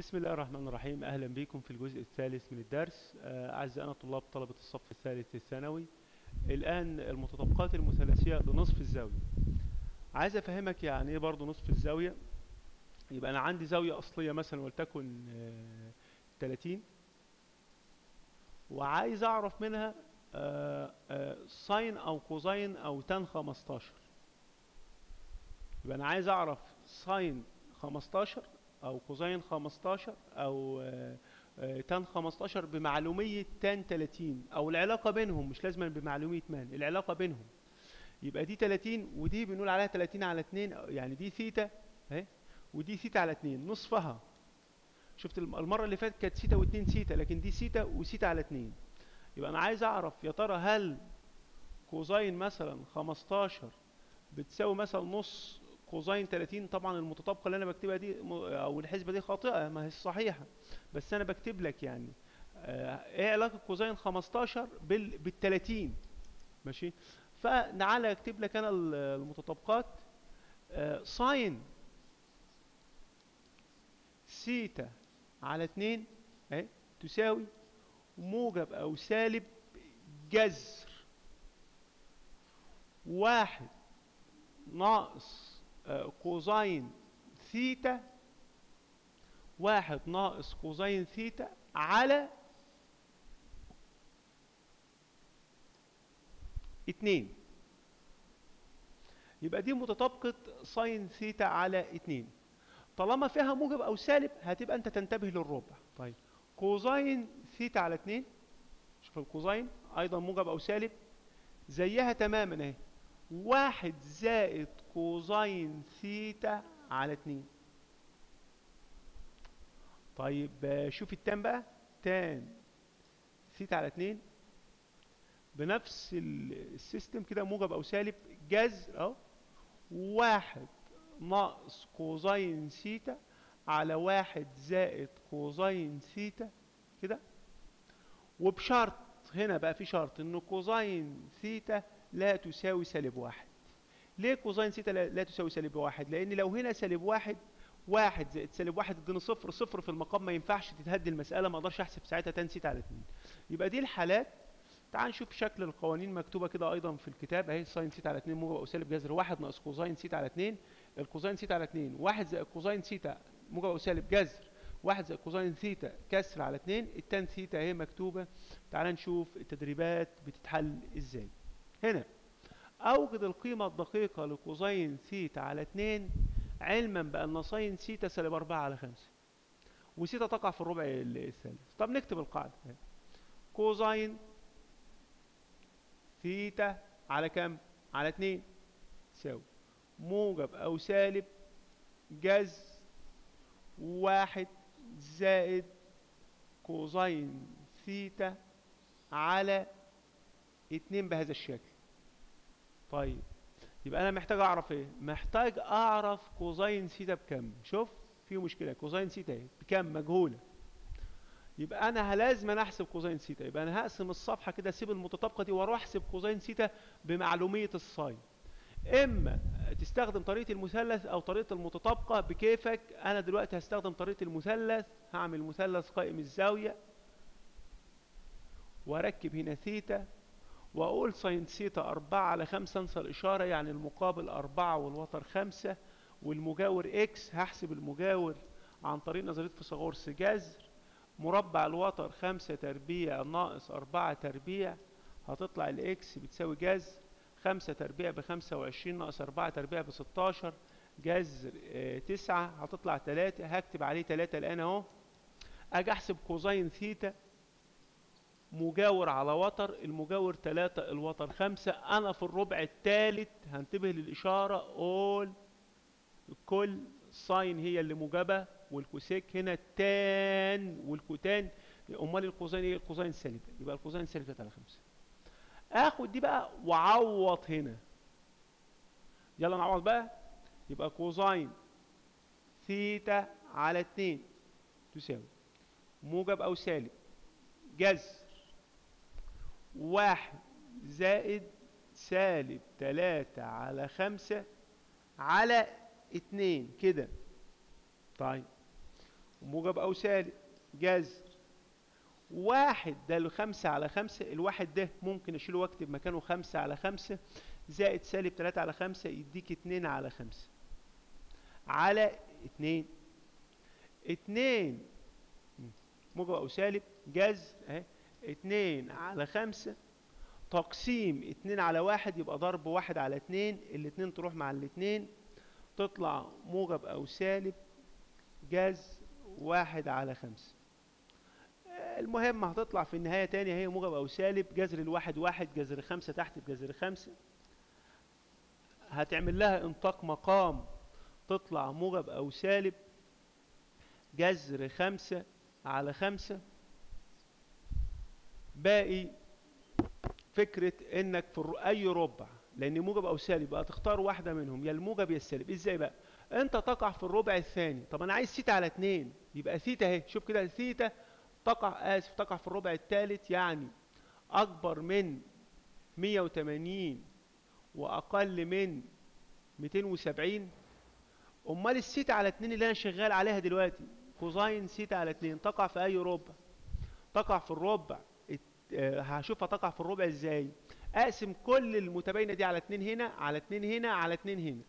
بسم الله الرحمن الرحيم. أهلا بكم في الجزء الثالث من الدرس. آه، أعزائنا طلاب طلبة الصف الثالث الثانوي. الآن المتطابقات المثلثية لنصف الزاوية. عايز أفهمك يعني إيه برضو نصف الزاوية؟ يبقى أنا عندي زاوية أصلية مثلا ولتكن آه، 30 وعايز أعرف منها آه، آه، sine أو cosine أو tan 15 يبقى أنا عايز أعرف sine 15 أو cosine 15 أو آه، آه، tan 15 بمعلومية tan 30 أو العلاقة بينهم مش لازما بمعلومية إنما العلاقة بينهم. يبقى دي 30 ودي بنقول عليها 30 على 2 يعني دي ثيتا اهي ودي ثيتا على 2 نصفها. شفت الم- المرة اللي فاتت كانت ثيتا و2 ثيتا لكن دي theta و theta على 2 يبقى أنا عايز أعرف يا ترى هل cosine مثلا 15 بتساوي مثلا نص cosine 30 طبعا المتطابقة اللي أنا بكتبها دي أو الحسبة دي خاطئة ما هي صحيحة. بس أنا بكتب لك يعني آه، إيه علاقة cosine 15 بال بال 30 ماشي؟ فتعالى أكتب لك أنا ال- المتطابقات. آه، sine theta على 2 اهي تساوي موجب أو سالب جذر واحد ناقص cosine theta واحد ناقص cosine theta على اتنين. يبقى دي متطابقة sine theta على اتنين. طالما فيها موجب أو سالب هتبقى أنت تنتبه للربع. طيب cosine theta على اتنين. شوف ال cosine أيضا موجب أو سالب. زيها تماما أهي. واحد زائد cosine theta على اتنين. طيب شوف ال tan بقى. tan theta على اتنين. بنفس ال- ال system كده موجب أو سالب جذر أهو. واحد ناقص cosine theta على واحد زائد cosine theta كده. وبشرط هنا بقى في شرط ان cosine theta لا تساوي سالب واحد. ليه cosine theta لا تساوي سالب واحد؟ لأن لو هنا سالب واحد واحد زائد سالب واحد اديني صفر صفر في المقام ما ينفعش تتهدي المسألة ما أقدرش أحسب ساعتها tan theta على اتنين. يبقى دي الحالات. تعال نشوف شكل القوانين مكتوبة كده أيضا في الكتاب. أهي sine theta على 2 موجب أو سالب جذر واحد ناقص cosine theta على 2 ال cosine theta على 2 واحد زائد cosine theta موجب أو سالب جذر. واحد زائد cosine theta كسر على 2 ال tan theta أهي مكتوبة. تعال نشوف التدريبات بتتحل إزاي. هنا. أوجد القيمة الدقيقة ل cosine theta على 2 علما بأن sine theta سالب 4 على 5 وثيتا تقع في الربع ال- الثالث. طب نكتب القاعدة. اهي. cosine theta على كام على 2 تساوي موجب أو سالب جذر واحد زائد cosine theta على اتنين بهذا الشكل. طيب. يبقى أنا محتاج أعرف إيه؟ محتاج أعرف cosine theta بكم؟ شوف في مشكلة. cosine theta إيه بكم؟ مجهولة. يبقى أنا لازم أحسب cosine theta يبقى أنا هقسم الصفحة كده أسيب المتطابقة دي وأروح أحسب cosine theta بمعلومية ال sine إما تستخدم طريقة المثلث أو طريقة المتطابقة بكيفك. أنا دلوقتي هستخدم طريقة المثلث. هعمل مثلث قائم الزاوية. وأركب هنا ثيتا. وأقول sine theta 4 على 5 أنسى الإشارة يعني المقابل 4 والوتر 5 والمجاور x هحسب المجاور عن طريق نظرية فيثاغورس جذر. مربع الوتر 5 تربيع ناقص 4 تربيع. هتطلع ال x بتساوي جذر. 5 تربيع ب 25 ناقص 4 تربيع ب 16 جذر 9 هتطلع 3 هكتب عليه 3 الآن أهو. أجي أحسب cosine theta مجاور على وتر المجاور 3 الوتر 5 أنا في الربع الثالث هنتبه للإشارة. اول كل sine هي اللي موجبة وال cosec هنا tan وال cotan. أمال ال cosine إيه؟ ال cosine سالبه يبقى ال cosine سالب 3 على 5 آخد دي بقى واعوض هنا. يلا نعوض بقى. يبقى cosine theta على 2 تساوي. موجب أو سالب. جذر واحد زائد سالب تلاتة على خمسة على اتنين كده. طيب. موجب أو سالب جذر واحد ده له خمسة على خمسة الواحد ده ممكن أشيله وأكتب مكانه خمسة على خمسة زائد سالب تلاتة على خمسة يديك اتنين على خمسة. على اتنين. اتنين. موجب أو سالب جذر أهي. اتنين على خمسة تقسيم اتنين على واحد يبقى ضرب واحد على اتنين الاتنين تروح مع الاتنين تطلع موجب أو سالب جذر واحد على خمسة. المهم هتطلع في النهاية تاني هي موجب أو سالب جذر الواحد واحد جذر خمسة تحت بجذر خمسة. هتعمل لها انطاق مقام تطلع موجب أو سالب جذر خمسة على خمسة. باقي فكرة إنك في أي ربع لأن موجب أو سالب بقى تختار واحدة منهم يا الموجب يا السالب. إزاي بقى؟ أنت تقع في الربع الثاني. طب أنا عايز ثيتا على اتنين يبقى ثيتا أهي. شوف كده ثيتا تقع آسف تقع في الربع الثالث يعني أكبر من 180 وأقل من 270 أمال الثيتا على اتنين اللي أنا شغال عليها دلوقتي؟ cosine theta على اتنين تقع في أي ربع؟ تقع في الربع. هشوفها تقع في الربع إزاي. اقسم كل المتباينة دي على اتنين هنا على اتنين هنا على اتنين هنا.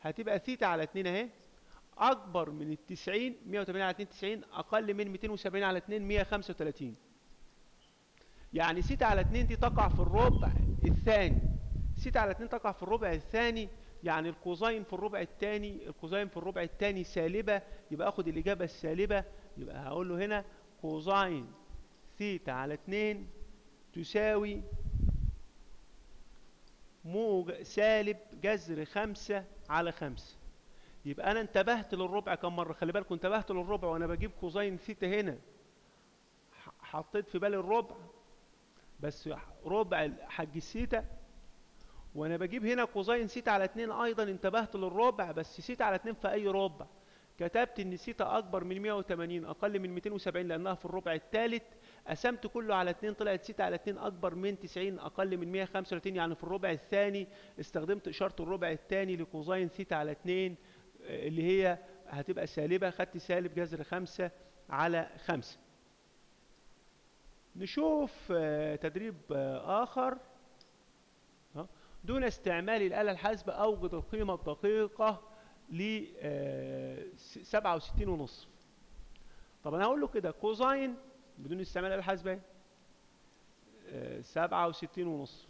هتبقى ثيتا على اتنين اهي. اكبر من التسعين 180 على 2 90 أقل من 270 على 2 135 يعني ثيتا على 2 دي تقع في الربع الثاني. ثيتا على 2 تقع في الربع الثاني يعني ال cosine في الربع الثاني ال cosine في الربع الثاني سالبة يبقى اخد الإجابة السالبة. يبقى هقول له هنا cosine theta على 2 تساوي موج سالب جذر خمسة على خمسة. يبقى أنا انتبهت للربع كم مرة؟ خلي بالكم انتبهت للربع وأنا بجيب cosine theta هنا. حطيت في بالي الربع بس ربع حج الثيتا. وأنا بجيب هنا cosine theta على 2 أيضا انتبهت للربع بس سيتا على 2 في أي ربع. كتبت إن سيتا أكبر من 180 أقل من 270 لأنها في الربع الثالث. قسمت كله على 2 طلعت سيتا على 2 أكبر من 90 أقل من 135 يعني في الربع الثاني. استخدمت إشارة الربع الثاني ل cosine theta على 2 آه، اللي هي هتبقى سالبة. خدت سالب جذر 5 على 5 نشوف آه، تدريب آه، آخر؟ دون استعمال الآلة الحاسبة أوجد القيمة الدقيقة ل 67 ونصف طب أنا هقول له كده كوزاين بدون استعمال إيه؟ آه، 67 ونصف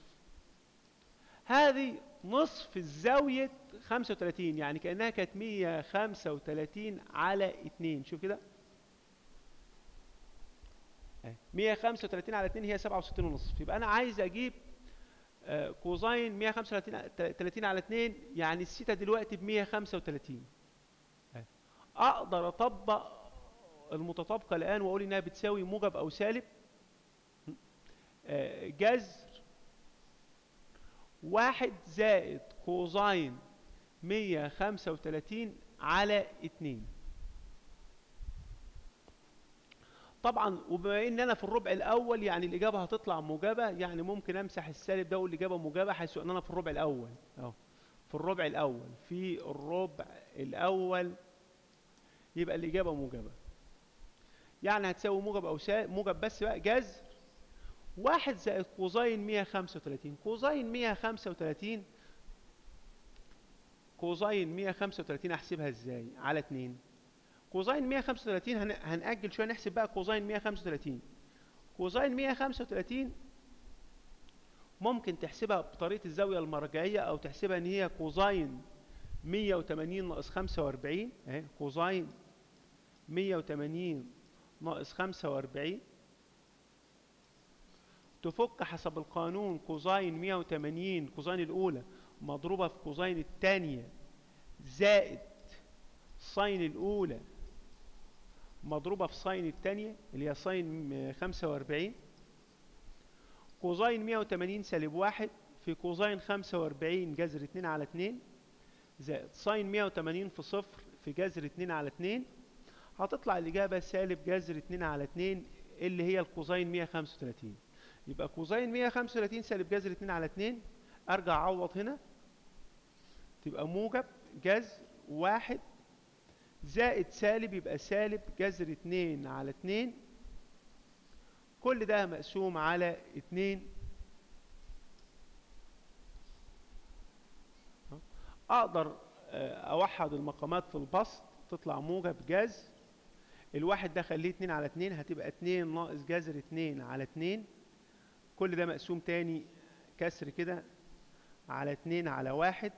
هذه نصف الزاوية 35 يعني كأنها كانت 135 على 2 شوف كده أهي، 135 على 2 هي 67 ونصف يبقى أنا عايز أجيب آه، cosine 135 ع- 30 على 2 يعني السيتا دلوقتي ب 135 أهي. أقدر اطبق المتطابقة الآن وأقول إنها بتساوي موجب أو سالب آه، جذر واحد زائد كوزاين 135 على 2 طبعا وبما إن أنا في الربع الأول يعني الإجابة هتطلع موجبة يعني ممكن أمسح السالب ده وأقول الإجابة موجبة حيث إن أنا في الربع الأول. أهو. في الربع الأول. في الربع الأول يبقى الإجابة موجبة. يعني هتساوي موجب أو سالب موجب بس بقى جذر واحد زائد cosine 135 cosine 135 cosine 135 احسبها إزاي؟ على 2 cosine 135 هن... هنأجل شوية نحسب بقى cosine 135 cosine 135 ممكن تحسبها بطريقة الزاوية المرجعية أو تحسبها إن هي cosine 180 ناقص 45 أهي cosine 180 ناقص 45 تفك حسب القانون cosine 180 cosine الأولى مضروبة في cosine الثانية. زائد sine الأولى مضروبة في sine التانية اللي هي sine 45 cosine 180 سالب واحد في cosine 45 جذر 2 على 2 زائد sine 180 في صفر في جذر 2 على 2 هتطلع الإجابة سالب جذر 2 على 2 اللي هي ال cosine 135 يبقى cosine 135 سالب جذر 2 على 2 أرجع أعوض هنا. تبقى موجب جذر واحد زائد سالب يبقى سالب جذر اتنين على اتنين. كل ده مقسوم على اتنين. أقدر آه، أوحد المقامات في البسط تطلع موجب جذر الواحد ده خليه اتنين على اتنين هتبقى اتنين ناقص جذر اتنين على اتنين. كل ده مقسوم تاني كسر كده على اتنين على واحد.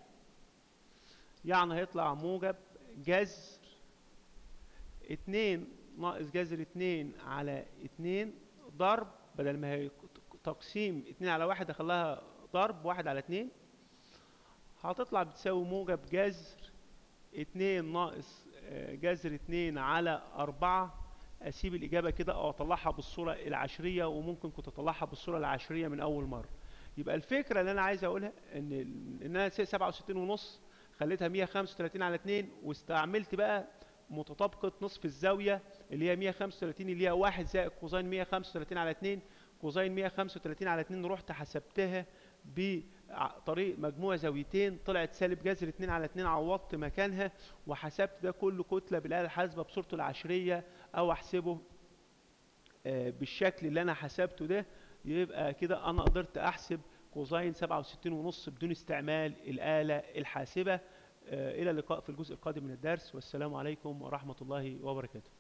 يعني هيطلع موجب جذر اتنين ناقص جذر اتنين على اتنين ضرب. بدل ما هي تقسيم اتنين على واحد أخليها ضرب واحد على اتنين هتطلع بتساوي موجب جذر اتنين ناقص جذر اتنين على أربعة أسيب الإجابة كده أو أطلعها بالصورة العشرية وممكن كنت أطلعها بالصورة العشرية من أول مرة. يبقى الفكرة اللي أنا عايز ال- إن أنا سبعة وستين ونص خليتها مية خمسة وتلاتين على اتنين واستعملت بقى متطابقة نصف الزاوية اللي هي مية خمسة وتلاتين اللي هي واحد زائد كوزين مية خمسة وتلاتين على اتنين cosine مية خمسة وتلاتين على اتنين رحت حسبتها بطريق مجموع زاويتين طلعت سالب جذر اتنين على اتنين عوضت مكانها وحسبت ده كله كتلة بالآلة الحاسبة بصورته العشرية أو أحسبه آه، بالشكل اللي أنا حسبته ده يبقى كده أنا قدرت أحسب cosine سبعة وستين ونص بدون استعمال الآلة الحاسبة. آه، إلى اللقاء في الجزء القادم من الدرس والسلام عليكم ورحمة الله وبركاته.